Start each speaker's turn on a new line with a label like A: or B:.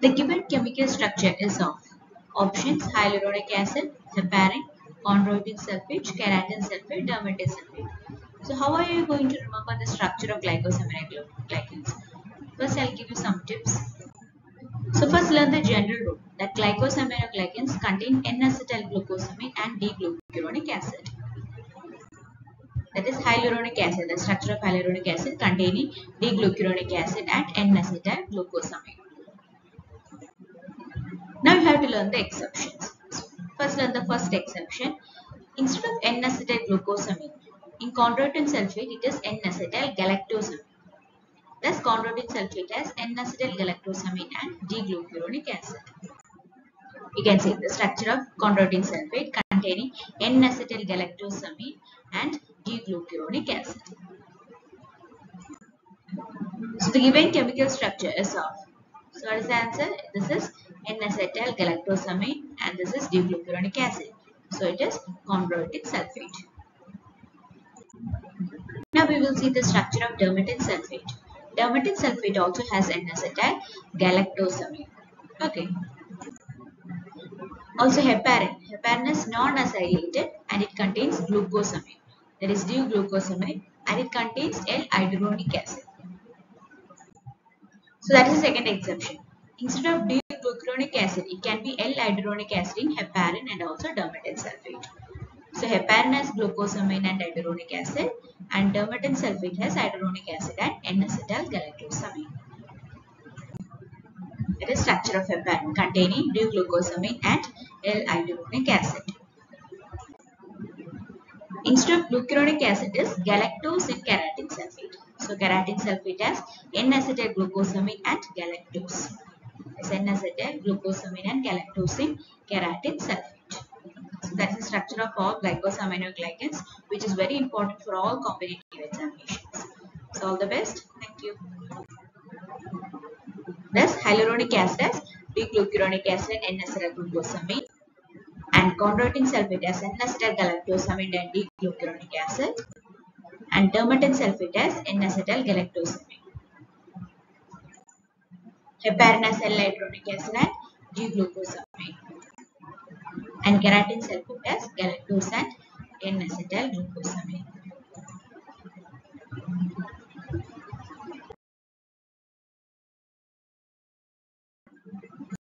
A: The given chemical structure is of options hyaluronic acid, heparin, chondroitin sulfate, keratan sulfate, dermatan sulfate. So how are you going to remember the structure of glycosaminoglycans? First I'll give you some tips. So first learn the general rule that glycosaminoglycans contain N-acetylglucosamine and D-glucuronic acid. That is hyaluronic acid, the structure of hyaluronic acid containing D-glucuronic acid and N-acetylglucosamine. Now you have to learn the exceptions. First learn the first exception. Instead of N-acetylglucosamine, in chondroitin sulfate it is N-acetylgalactosamine. Thus chondroitin sulfate has N-acetylgalactosamine and D-glucuronic acid. You can see the structure of chondroitin sulfate containing N-acetylgalactosamine and Acid. So the given chemical structure is of. So what is the answer? This is N-acetyl galactosamine and this is D-glucuronic acid. So it is chondroitin sulfate. Now we will see the structure of dermatan sulfate. Dermatan sulfate also has N-acetyl galactosamine. Okay. Also heparin. Heparin is non-acylated and it contains glucosamine. That is D-glucosamine and it contains L-iduronic acid. So that is the second exception. Instead of D-glucuronic acid, it can be L-iduronic acid in heparin and also dermatan sulfate. So heparin has glucosamine and iduronic acid and dermatan sulfate has iduronic acid and N-acetyl galactosamine. It is structure of heparin containing D-glucosamine and L-iduronic acid. Instead of glucuronic acid is galactose and keratan sulfate. So keratan sulfate has N-acetyl glucosamine and galactose. It's N-acetyl glucosamine and galactose in keratan sulfate. So that is the structure of all glycosaminoglycans which is very important for all competitive examinations. So all the best. Thank you. Thus hyaluronic acid has D-glucuronic acid and N-acetylglucosamine and chondroitin sulfate has N-acetylgalactosamine and D-glucuronic acid and dermatan sulfate has N-acetylgalactosamine. Heparin has L-iduronic acid and G-glucosamine and keratan sulfate has galactose and N-acetylglucosamine.